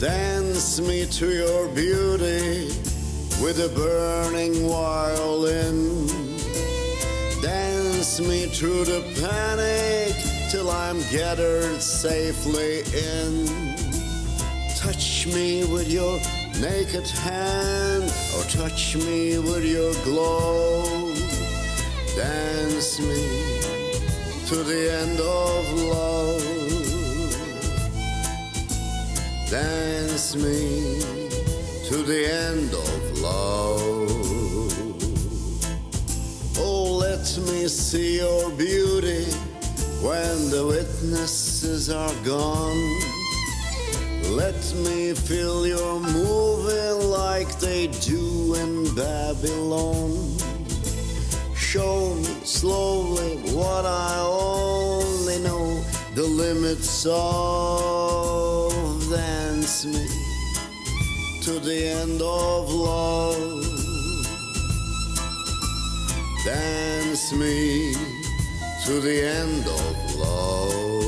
Dance me to your beauty with a burning violin. Dance me through the panic till I'm gathered safely in. Touch me with your naked hand or touch me with your glow. Dance me to the end of love. Dance me to the end of love. Oh, let me see your beauty when the witnesses are gone. Let me feel you're moving like they do in Babylon. Show me slowly what I only know the limits of. Dance me to the end of love. Dance me to the end of love.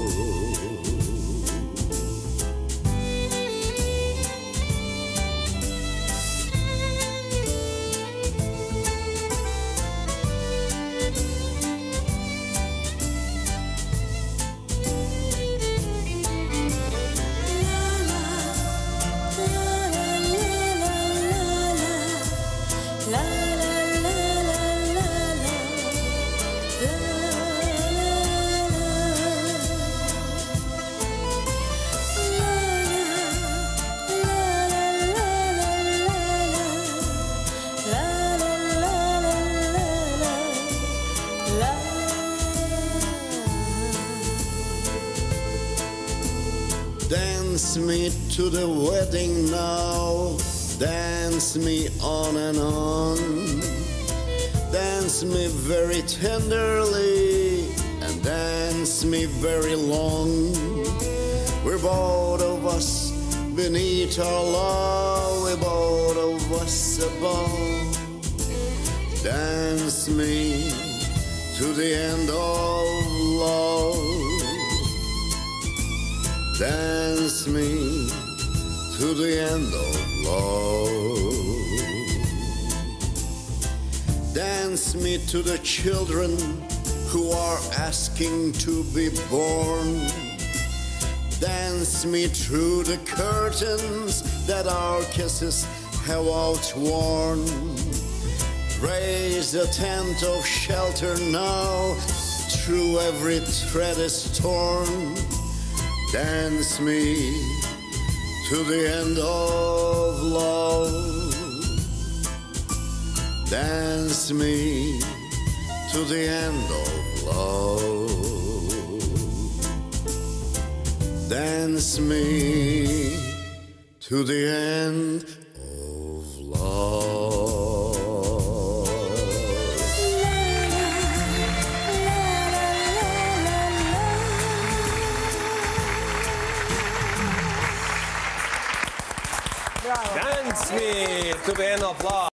Dance me to the wedding now. Dance me on and on. Dance me very tenderly and dance me very long. We're both of us beneath our love, we're both of us above. Dance me to the end of love. Dance me to the end of love. Dance me to the children who are asking to be born. Dance me through the curtains that our kisses have outworn. Raise the tent of shelter now, through every thread is torn. Dance me to the end of love. Dance me to the end of love. Dance me to the end of love. Dance me to the end of love.